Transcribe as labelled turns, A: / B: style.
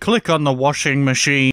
A: Click on the washing machine.